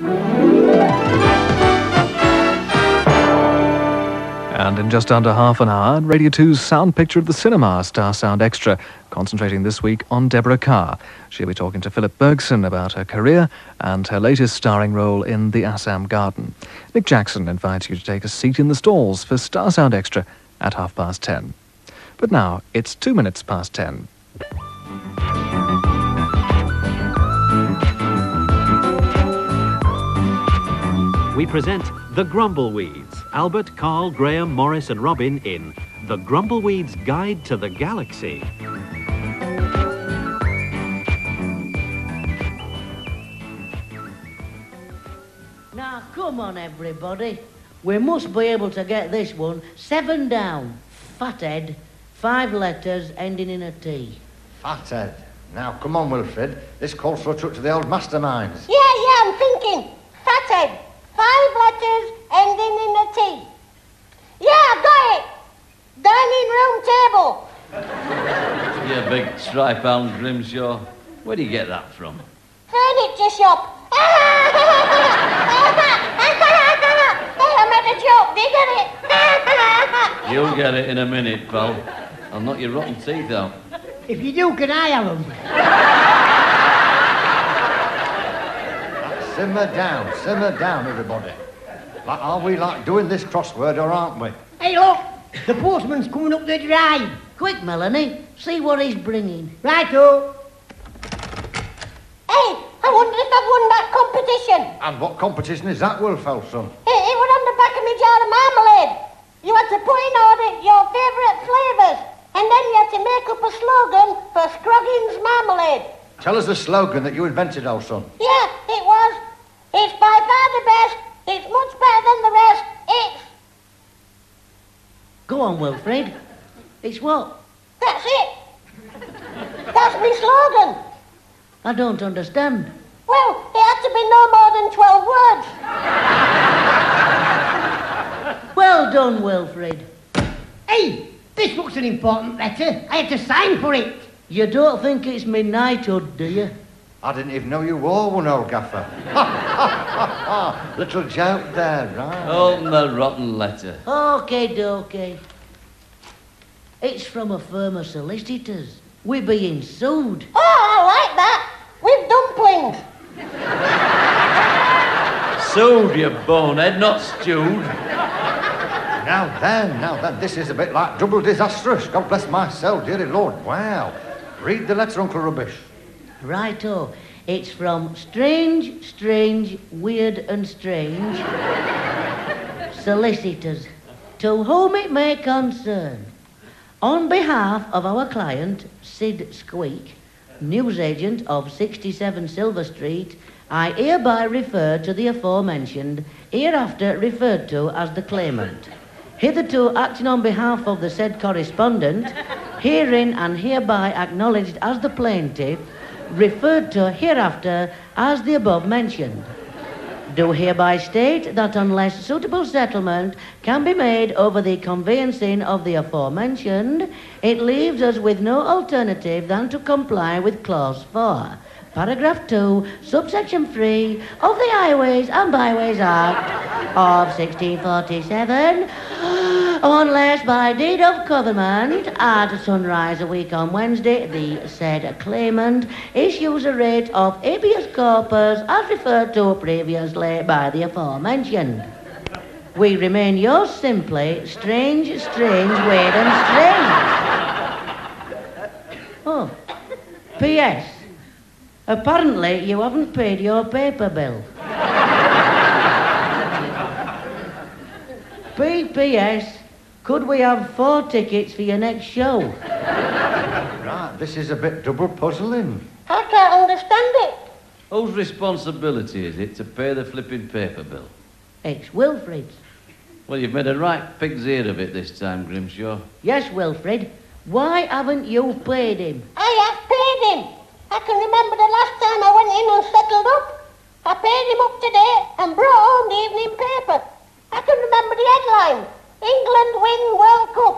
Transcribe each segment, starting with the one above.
And in just under half an hour, Radio 2's Sound Picture of the Cinema, Star Sound Extra, concentrating this week on Deborah Kerr. She'll be talking to Philip Bergson about her career and her latest starring role in The Assam Garden. Nick Jackson invites you to take a seat in the stalls for Star Sound Extra at half past ten. But now it's two minutes past ten. We present The Grumbleweeds. Albert, Carl, Graham, Morris and Robin in The Grumbleweeds Guide to the Galaxy. Now, come on, everybody. We must be able to get this one. Seven down. Fathead. Five letters ending in a T. Fathead. Now, come on, Wilfred. This calls for a trip to the old masterminds. Yeah, yeah, I'm thinking. Fathead. Five letters ending in a T. Yeah, got it. Dining room table. you big stripe-bound Grimshaw. Where do you get that from? Furniture shop. I made a joke, did it? You'll get it in a minute, pal. I'll knock your rotten teeth out. If you do, can I have them? Simmer down, simmer down, everybody. Like, are we like doing this crossword or aren't we? Hey, look, the postman's coming up the drive. Quick, Melanie, see what he's bringing. Righto. Oh. Hey, I wonder if I've won that competition. And what competition is that, Will Felson? It, it was on the back of my jar of marmalade. You had to put in order your favourite flavours, and then you had to make up a slogan for Scroggins Marmalade. Tell us the slogan that you invented, old son. Yeah, it was it's by far the best. It's much better than the rest. It's... Go on, Wilfred. It's what? That's it. That's my slogan. I don't understand. Well, it had to be no more than 12 words. well done, Wilfred. Hey, this book's an important letter. I had to sign for it. You don't think it's me knighthood, do you? I didn't even know you wore one, old gaffer. Little joke there, right? Oh, the rotten letter. Okay, dokie. It's from a firm of solicitors. We're being sued. Oh, I like that. With dumplings. sued, you bonehead, not stewed. Now then, now then, this is a bit like double disastrous. God bless my soul, dearie Lord. Wow. Read the letter, Uncle Rubbish. Righto. It's from Strange, Strange, Weird and Strange Solicitors, to whom it may concern. On behalf of our client, Sid Squeak, newsagent of 67 Silver Street, I hereby refer to the aforementioned, hereafter referred to as the claimant. Hitherto acting on behalf of the said correspondent, herein and hereby acknowledged as the plaintiff, referred to hereafter as the above mentioned. Do hereby state that unless suitable settlement can be made over the conveyancing of the aforementioned, it leaves us with no alternative than to comply with Clause 4 Paragraph 2, subsection 3 of the Highways and Byways Act of 1647, unless by deed of covenant at sunrise a week on Wednesday, the said claimant issues a writ of habeas corpus as referred to previously by the aforementioned. We remain yours simply, strange, strange, weird and strange. Oh, P.S. Apparently, you haven't paid your paper bill. PPS, could we have four tickets for your next show? Right, this is a bit double puzzling. I can't understand it. Whose responsibility is it to pay the flipping paper bill? It's Wilfred's. Well, you've made a right pig's ear of it this time, Grimshaw. Yes, Wilfred. Why haven't you paid him? I have paid him. I can remember the last time I went in and settled up. I paid him up to date and brought home the evening paper. I can remember the headline. England win World Cup.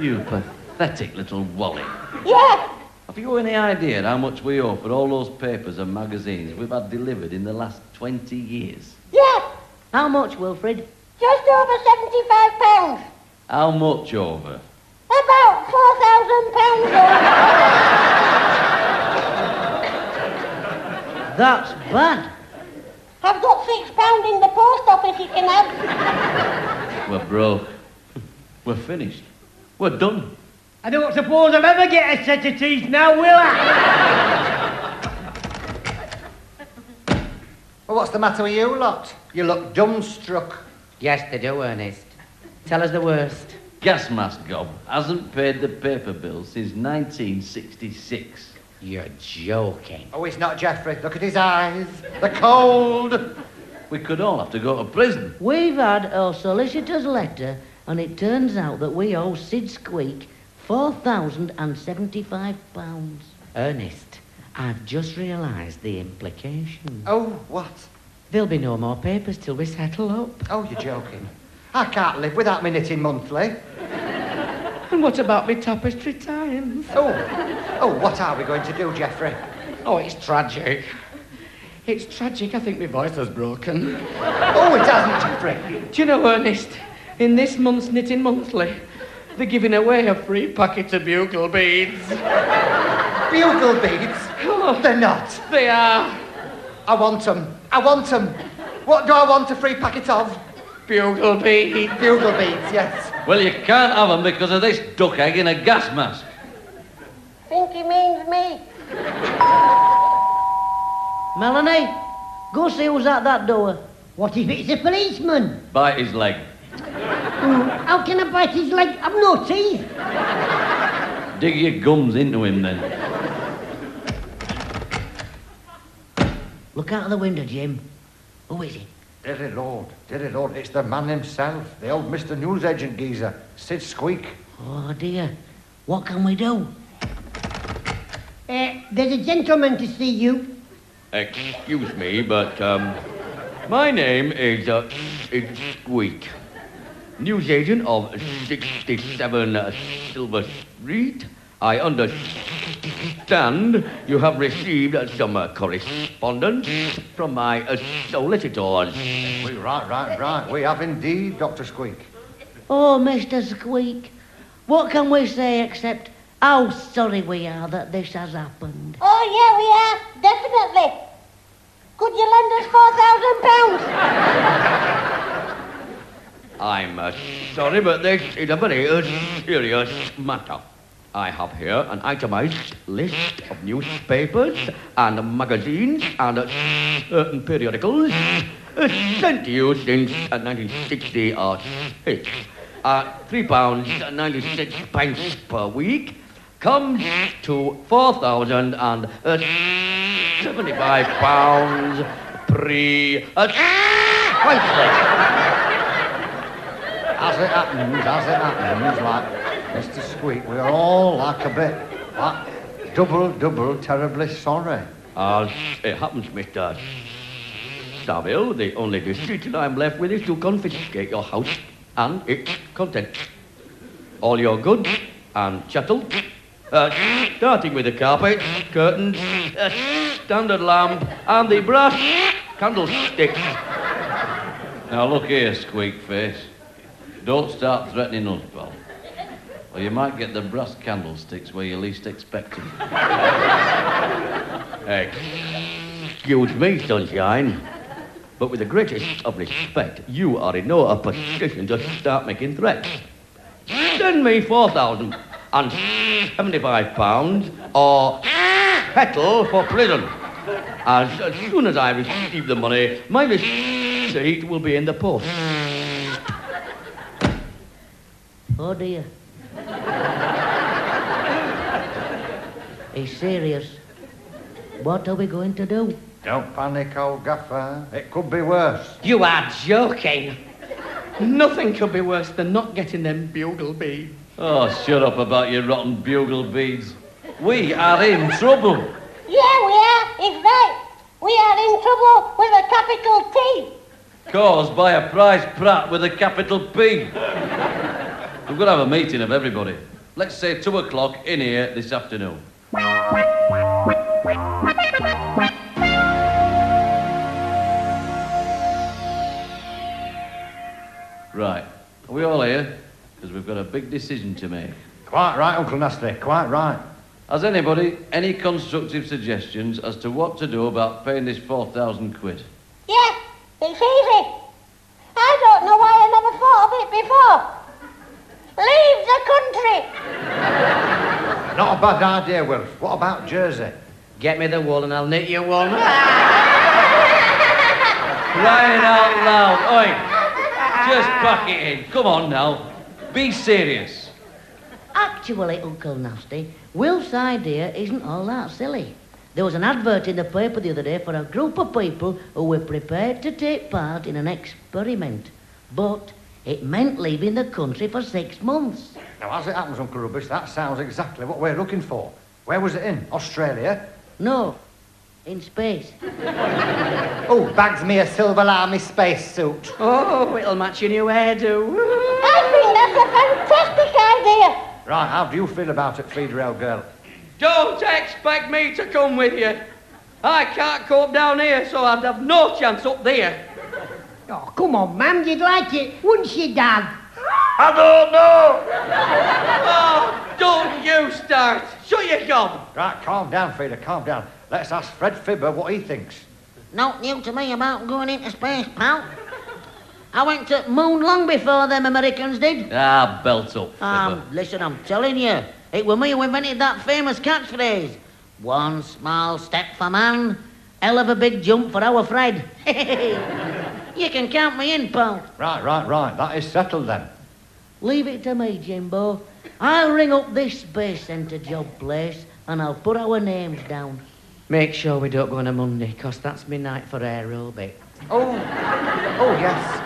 you pathetic little wally. Yeah. Have you any idea how much we owe for all those papers and magazines we've had delivered in the last 20 years? Yeah, How much, Wilfred? just over seventy-five pounds. How much over? About four thousand pounds. That's bad. I've got six pound in the post office you can have. We're broke. We're finished. We're done. I don't suppose I'll ever get a set of teeth now, will I? Well, what's the matter with you lot? You look dumbstruck. Yes, they do, Ernest. Tell us the worst. Gas mask gob hasn't paid the paper bill since 1966. You're joking. Oh, it's not Geoffrey. Look at his eyes. The cold. We could all have to go to prison. We've had our solicitor's letter, and it turns out that we owe Sid Squeak £4,075. Ernest, I've just realised the implication. Oh, what? There'll be no more papers till we settle up. Oh, you're joking. I can't live without me knitting monthly. And what about me tapestry times? Oh, oh, what are we going to do, Geoffrey? Oh, it's tragic. It's tragic. I think my voice has broken. Oh, it hasn't, Geoffrey. Do you know, Ernest, in this month's Knitting Monthly, they're giving away a free packet of bugle beads. Bugle beads? Oh, They're not. they are I want them. I want them. What do I want a free packet of? Bugle beads. Bugle beads, yes. Well, you can't have them because of this duck egg in a gas mask. Think he means me. Melanie, go see who's at that door. What if it's a policeman? Bite his leg. How can I bite his leg? I've no teeth. Dig your gums into him then. Look out of the window, Jim. Who is it? Deary Lord, deary Lord, it's the man himself, the old Mr. Newsagent geezer, Sid Squeak. Oh, dear. What can we do? Uh, there's a gentleman to see you. Excuse me, but um, my name is uh, is Squeak, newsagent of 67 uh, Silver Street. I understand you have received some uh, correspondence from my uh, solicitors. We, right, right, right. We have indeed, Dr. Squeak. Oh, Mr. Squeak. What can we say except how sorry we are that this has happened? Oh yeah, we are definitely. Could you lend us four thousand pounds? I'm uh, sorry, but this is a very uh, serious matter. I have here an itemized list of newspapers and magazines and uh, certain periodicals uh, sent to you since uh, 1966. Uh, three pounds ninety-six pence per week comes to four thousand and uh, seventy-five pounds pre. Uh. As it happens, as it happens, like Mr. Squeak, we're all like a bit, double, double, terribly sorry. As it happens, Mr. Saville, the only decision I'm left with is to confiscate your house and its contents. All your goods and chattels, uh, starting with the carpet, curtains, uh, standard lamp, and the brass candlesticks. Now look here, squeak face. Don't start threatening us, pal. Or you might get the brass candlesticks where you least expect them. Excuse me, sunshine. But with the greatest of respect, you are in no position to start making threats. Send me four thousand and seventy-five pounds or settle for prison. As soon as I receive the money, my receipt will be in the post. Oh, dear. He's serious. What are we going to do? Don't panic, old gaffer. It could be worse. You are joking. Nothing could be worse than not getting them bugle beads. Oh, shut up about your rotten bugle beads. We are in trouble. Yeah, we are. It's right. We are in trouble with a capital T. Caused by a prize prat with a capital P. We've got to have a meeting of everybody. Let's say two o'clock in here this afternoon. Right. Are we all here? Because we've got a big decision to make. Quite right, Uncle Nasty. Quite right. Has anybody any constructive suggestions as to what to do about paying this 4,000 quid? Yeah, it's easy. I don't know why I never thought of it before. Leave the country. Not a bad idea, Wilf. What about Jersey? Get me the wool and I'll knit you one. Crying out loud. Oi! Just pack it in. Come on now. Be serious. Actually, Uncle Nasty, Wilf's idea isn't all that silly. There was an advert in the paper the other day for a group of people who were prepared to take part in an experiment. But it meant leaving the country for six months. Now, as it happens, Uncle Rubbish, that sounds exactly what we're looking for. Where was it in? Australia? No, in space. Oh, bags me a silver army space suit. oh, it'll match your new hairdo. I think that's a fantastic idea. Right, how do you feel about it, Federal girl? Don't expect me to come with you. I can't cope down here, so I'd have no chance up there. Oh, come on, ma'am, you'd like it, wouldn't you, Dad? I don't know! Oh, don't you start. Shut your gob. Right, calm down, Feeder, calm down. Let's ask Fred Fibber what he thinks. Not new to me about going into space, pal. I went to moon long before them Americans did. Ah, belt up, Um, Fibber. listen, I'm telling you, it was me who invented that famous catchphrase. One small step for man, hell of a big jump for our Fred. you can count me in, pal. Right, right, right. That is settled then. Leave it to me, Jimbo. I'll ring up this space centre job place and I'll put our names down. Make sure we don't go on a Monday, 'cause that's midnight for aerobic. Oh, oh yes.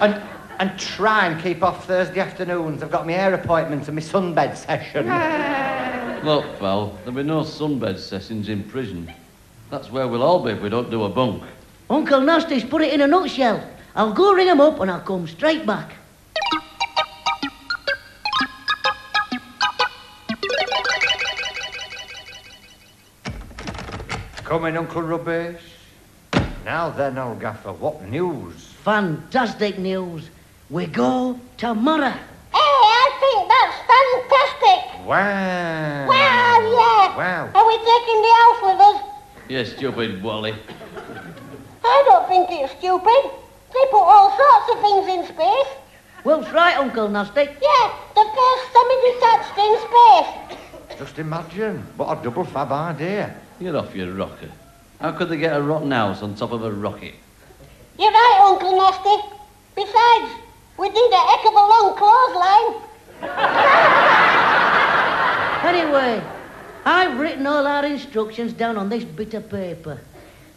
And and try and keep off Thursday afternoons. I've got my hair appointment and my sunbed session. Look, pal, there'll be no sunbed sessions in prison. That's where we'll all be if we don't do a bunk. Uncle Nasty's put it in a nutshell. I'll go ring him up and I'll come straight back. Come in, Uncle Rubbish. Now then, old gaffer, what news? Fantastic news. We go tomorrow. Hey, I think that's fantastic. Wow. Wow, yeah. Wow. Are we taking the house with us? You stupid Wally. I don't think it's stupid. They put all sorts of things in space. Wilf's right, Uncle Nasty. Yeah, the first semi-detached in space. Just imagine. What a double fab idea. You're off your rocker. How could they get a rotten house on top of a rocket? You're right, Uncle Nasty. Besides, we need a heck of a long clothesline. Anyway, I've written all our instructions down on this bit of paper.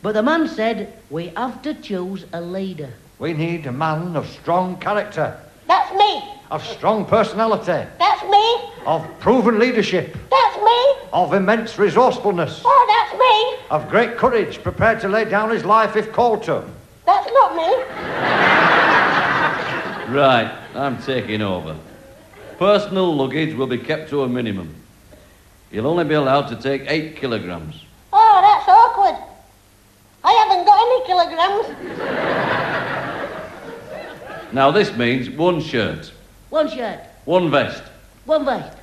But the man said we have to choose a leader. We need a man of strong character, That's me. of strong personality, That's me. of proven leadership, That's me. of immense resourcefulness, Oh, that's me. of great courage, prepared to lay down his life if called to. That's not me. Right, I'm taking over. Personal luggage will be kept to a minimum. You'll only be allowed to take eight kilograms. Oh, that's awkward. I haven't got any kilograms. Now, this means one shirt, One shirt, one vest, one vest.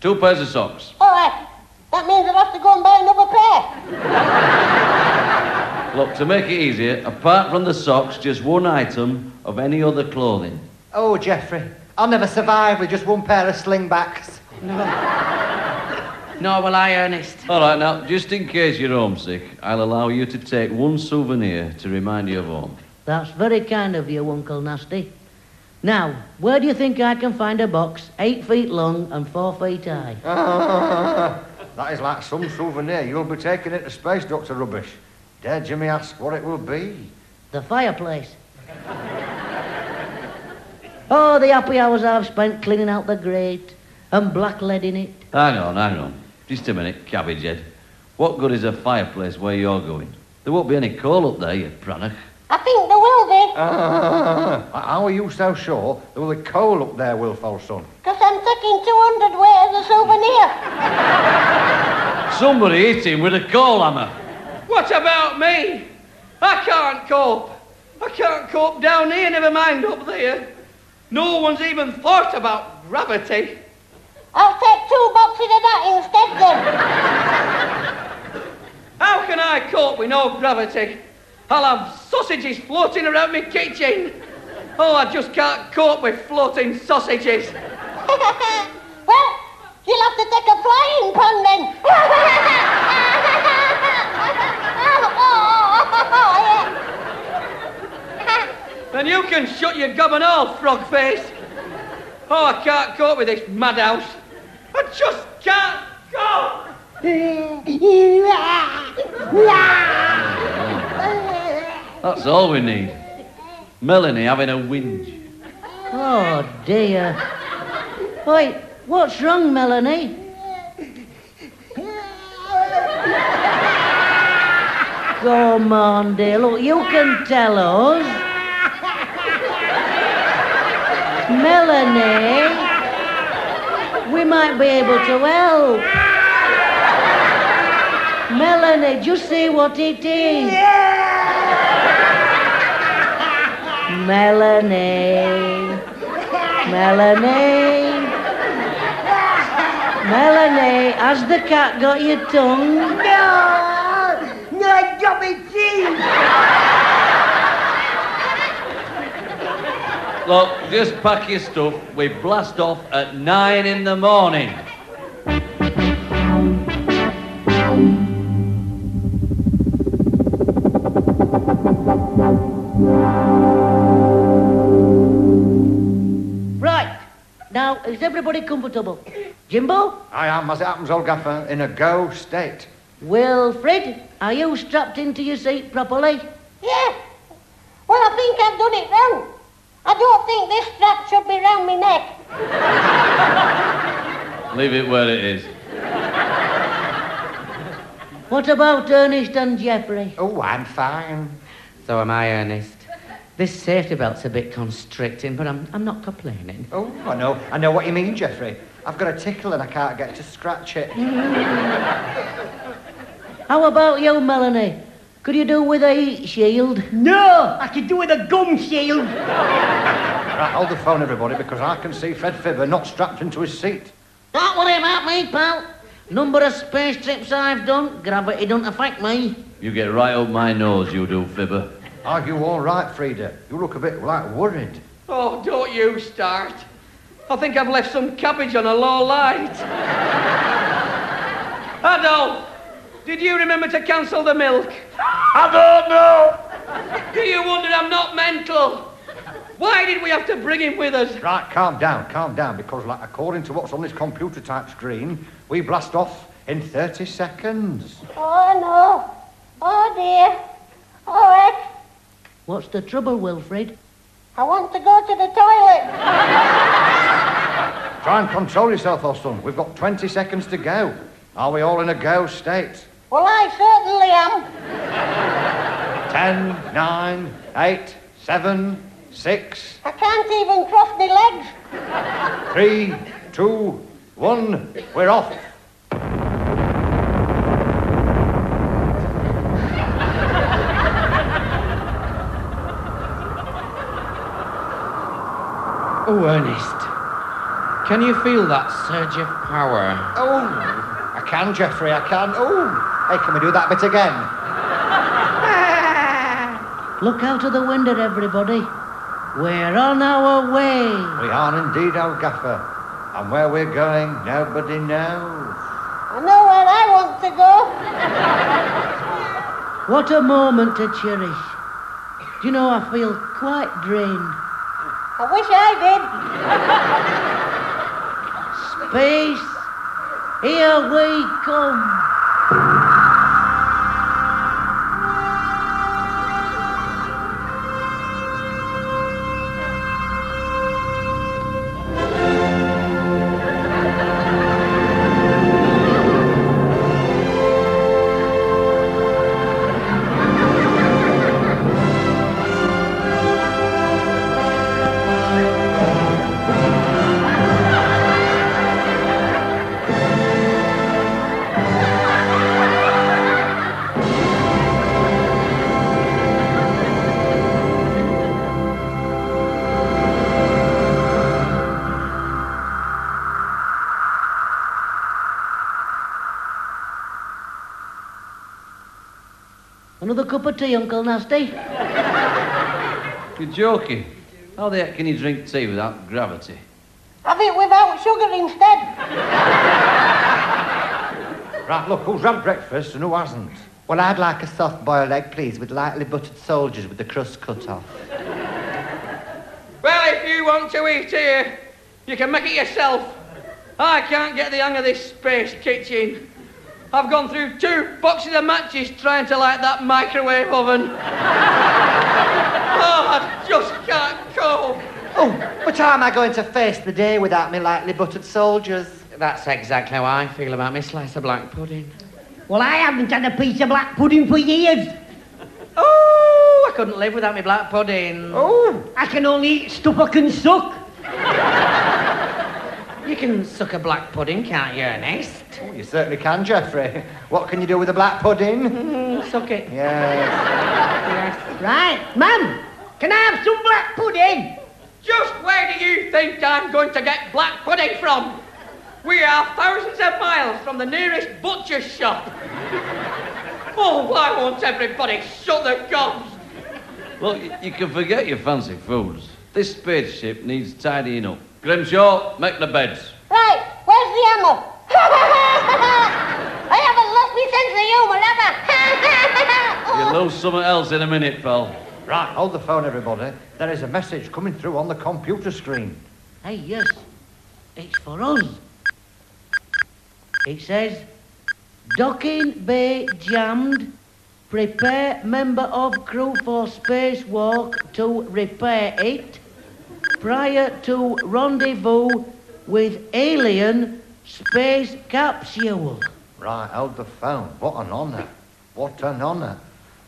two pairs of socks. All right. That means I'll have to go and buy another pair. Look, to make it easier, apart from the socks, just one item of any other clothing. Oh, Geoffrey, I'll never survive with just one pair of slingbacks. Nor will I, Ernest. All right, now, just in case you're homesick, I'll allow you to take one souvenir to remind you of home. That's very kind of you, Uncle Nasty. Now, where do you think I can find a box eight feet long and four feet high? That is like some souvenir you'll be taking into space, Dr. Rubbish. Dare Jimmy ask what it will be? The fireplace. oh, the happy hours I've spent cleaning out the grate and blackleading it. Hang on, hang on. Just a minute, cabbage head. What good is a fireplace where you're going? There won't be any coal up there, you prannock. I think there will be. Ah, how are you so sure there will be coal up there, Wilf, old son? Because I'm taking 200 weight as a souvenir. Somebody hit him with a coal hammer. What about me? I can't cope. I can't cope down here, never mind up there. No one's even thought about gravity. I'll take two boxes of that instead then. How can I cope with no gravity? I'll have sausages floating around my kitchen. Oh, I just can't cope with floating sausages. well, you'll have to take a flying pan then. Then you can shut your gobbin all, frog face. Oh, I can't cope with this madhouse. I just can't go. That's all we need. Melanie having a whinge. Oh, dear. Wait, what's wrong, Melanie? Come on, dear. Look, you can tell us. Melanie, we might be able to help. Melanie, just see what it is. Melanie. Melanie. Melanie, has the cat got your tongue? No! No, drop it, cheese! Look, just pack your stuff. We blast off at nine in the morning. Right. Now, is everybody comfortable? Jimbo? I am, as it happens, old gaffer, in a go state. Wilfred, are you strapped into your seat properly? Yeah. Well, I think I've done it wrong. I don't think this strap should be round my neck. Leave it where it is. What about Ernest and Jeffrey? Oh, I'm fine. So am I, Ernest. This safety belt's a bit constricting, but I'm, I'm not complaining. Oh, I know. I know what you mean, Jeffrey. I've got a tickle and I can't get to scratch it. How about you, Melanie? Could you do with a shield? No! I could do with a gum shield. Right, hold the phone, everybody, because I can see Fred Fibber not strapped into his seat. Don't worry about me, pal. Number of space trips I've done, gravity don't affect me. You get right up my nose, you do, Fibber. Are you all right, Frida? You look a bit, like, worried. Oh, don't you start. I think I've left some cabbage on a low light. Adolf, did you remember to cancel the milk? I don't know. Do you wonder I'm not mental? Why did we have to bring him with us? Right, calm down, calm down, because, like, according to what's on this computer type screen, we blast off in 30 seconds. Oh, no. Oh, dear. Oh, heck. What's the trouble, Wilfred? I want to go to the toilet. Try and control yourself, Austin. We've got 20 seconds to go. Are we all in a go state? Well, I certainly am. 10, 9, 8, 7, 6, I can't even cross my legs. Three, two, one, We're off. Oh, Ernest. Can you feel that surge of power? Oh, I can, Jeffrey, I can. Oh, hey, can we do that bit again? Look out of the window, everybody. We're on our way. We are indeed, old gaffer. And where we're going, nobody knows. I know where I want to go. What a moment to cherish. Do you know, I feel quite drained. I wish I did. Space, here we come. Another cup of tea, Uncle Nasty? You're joking. How the heck can you drink tea without gravity? Have it without sugar instead. Right, look, who's had breakfast and who hasn't? Well, I'd like a soft boiled egg, please, with lightly buttered soldiers with the crust cut off. Well, if you want to eat here, you can make it yourself. I can't get the hang of this space kitchen. I've gone through two boxes of matches trying to light that microwave oven. oh, I just can't cope. Oh, but how am I going to face the day without me lightly buttered soldiers? That's exactly how I feel about my slice of black pudding. Well, I haven't had a piece of black pudding for years. Oh, I couldn't live without my black pudding. Oh, I can only eat stuff I can suck. You can suck a black pudding, can't you, Ernest? Oh, you certainly can, Geoffrey. What can you do with a black pudding? Mm, suck it. Yes. Yes. Right, Mum, can I have some black pudding? Just where do you think I'm going to get black pudding from? We are thousands of miles from the nearest butcher's shop. Oh, why won't everybody shut their gobs? Look, y- you can forget your fancy foods. This spaceship needs tidying up. Grimshaw, make the beds. Right, where's the hammer? I haven't lost my sense of humour, have I? You'll lose something else in a minute, pal. Right, hold the phone, everybody. There is a message coming through on the computer screen. Hey, yes. It's for us. It says, Docking bay jammed. Prepare member of crew for spacewalk to repair it prior to rendezvous with alien space capsule. Right, hold the phone. What an honour. What an honour.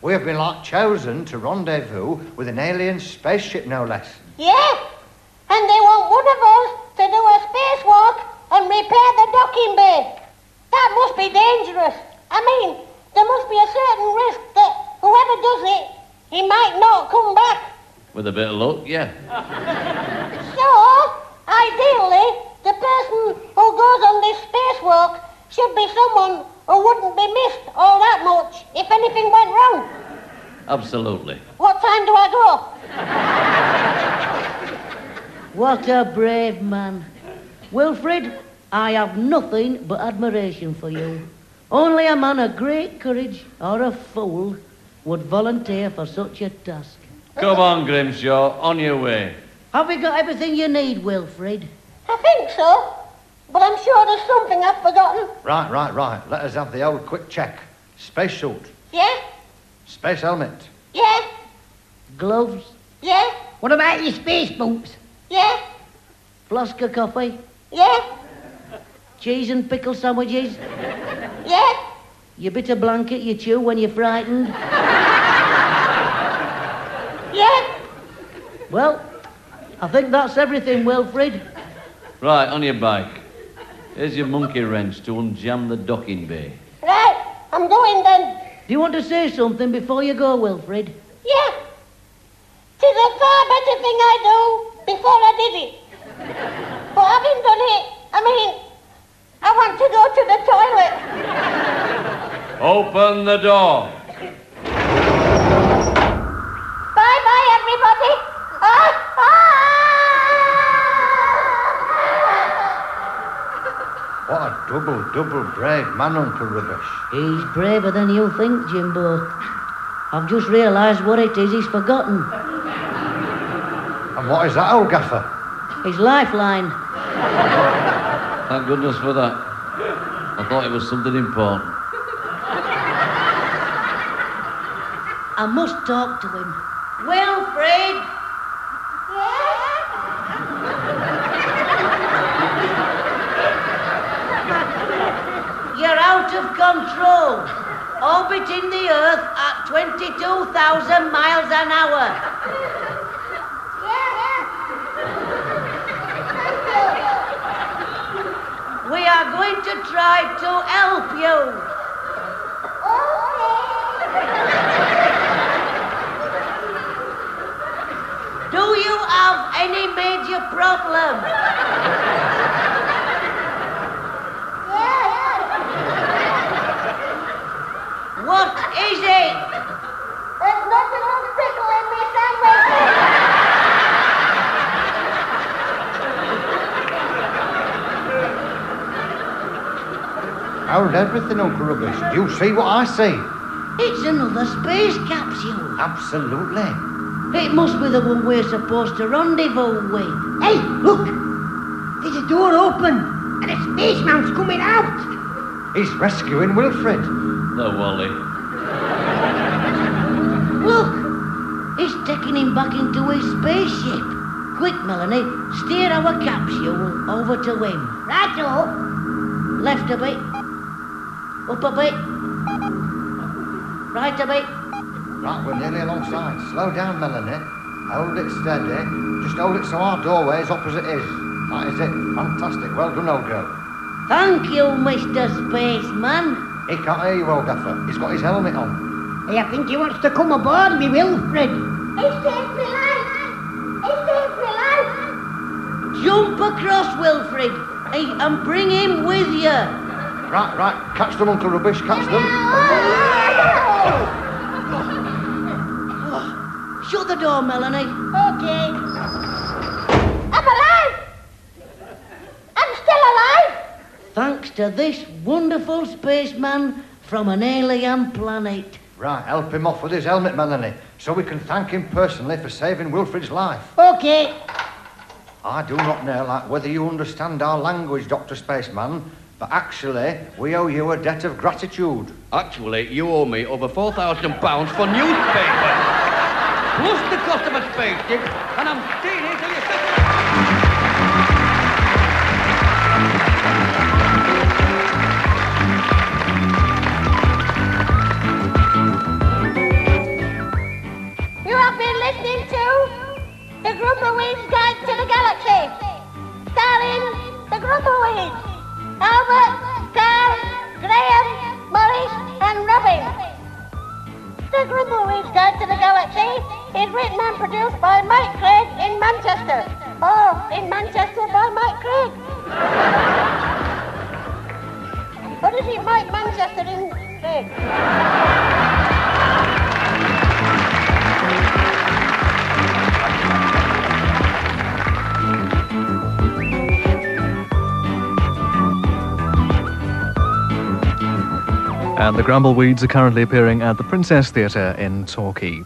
We have been like chosen to rendezvous with an alien spaceship, no less. yeah, and they want one of us to do a spacewalk and repair the docking bay. That must be dangerous. I mean, there must be a certain risk that whoever does it, he might not come back. With a bit of luck, yeah. So, ideally, the person who goes on this spacewalk should be someone who wouldn't be missed all that much if anything went wrong. Absolutely. What time do I go? What a brave man. Wilfred, I have nothing but admiration for you. Only a man of great courage or a fool would volunteer for such a task. Come on, Grimshaw, on your way. Have we got everything you need, Wilfred? I think so, but I'm sure there's something I've forgotten. Right, right, right. Let us have the old quick check. Space suit. Yeah? Space helmet. Yeah? Gloves, Yeah? What about your space boots? Yeah? flask of coffee, Yeah? cheese and pickle sandwiches, Yeah? your bit of blanket you chew when you're frightened. Yeah? Well, I think that's everything, Wilfred. Right, on your bike. Here's your monkey wrench to unjam the docking bay. Right, I'm going then. Do you want to say something before you go, Wilfred? Yeah. Tis a far better thing I do before I did it. But having done it, I mean, I want to go to the toilet. Open the door. Bye, everybody. Ah, ah! What a double, double brave man, Uncle Rubbish. He's braver than you think, Jimbo. I've just realised what it is he's forgotten. And what is that, old gaffer? His lifeline. Thank goodness for that. I thought it was something important. I must talk to him. Wilfred! You're out of control. Orbiting the Earth at 22,000 miles an hour. We are going to try to help you. Do you have any major problem? What is it? Found everything, Uncle Rubbish. Do you see what I see? It's another space capsule. Absolutely. It must be the one we're supposed to rendezvous with. Hey, look! There's a door open, and a spaceman's coming out. He's rescuing Wilfred. The Wally. Look! He's taking him back into his spaceship. Quick, Melanie, steer our capsule over to him. Righto. Left a bit. Up a bit. Right a bit. Right, we're nearly alongside. Slow down, Melanie. Hold it steady. Just hold it so our doorway is opposite his. That is it. Fantastic. Well done, old girl. Thank you, Mr. Spaceman. He can't hear you, old gaffer. He's got his helmet on. Hey, I think he wants to come aboard me, Wilfred. He saved me life. He saved me life. Jump across, Wilfred, hey, and bring him with you. Right, right. Catch them, Uncle Rubbish. Catch them. Shut the door, Melanie. Okay. I'm alive. I'm still alive. Thanks to this wonderful spaceman from an alien planet. Right, help him off with his helmet, Melanie, so we can thank him personally for saving Wilfred's life. Okay. I do not know like whether you understand our language, Dr. Spaceman, but actually, we owe you a debt of gratitude. Actually, you owe me over £4,000 for newspapers. Plus the cost of a spaceship, and I'm staying The Grumbleweed's Guide to the Galaxy is written and produced by Mike Craig in Manchester. Or in Manchester by Mike Craig. What is it, Mike Manchester in Craig? And the Grumbleweeds are currently appearing at the Princess Theatre in Torquay.